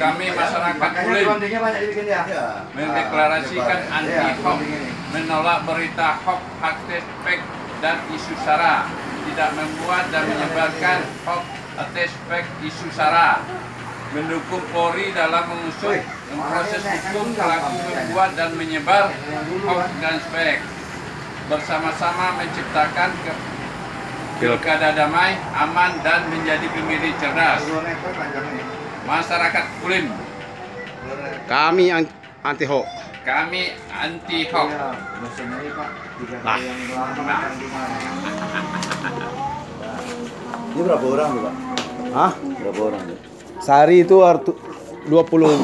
Kami masyarakat banyak dibikin ya. mendeklarasikan Iya, anti-hoax, bonding ini. menolak berita hoax, akses fake, dan isu sara, tidak membuat dan menyebarkan hoax, akses fake, isu sara, mendukung Polri dalam mengusut proses hukum pelaku membuat dan menyebar hoax dan fake, bersama-sama menciptakan ke pilkada damai, aman, dan menjadi pemilih cerdas. Masyarakat Kulim, Kami an- anti hoax. kami anti hoax. Nah. Ini berapa orang Pak? Hah? Berapa orang? Sehari itu harus 20